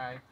Bye.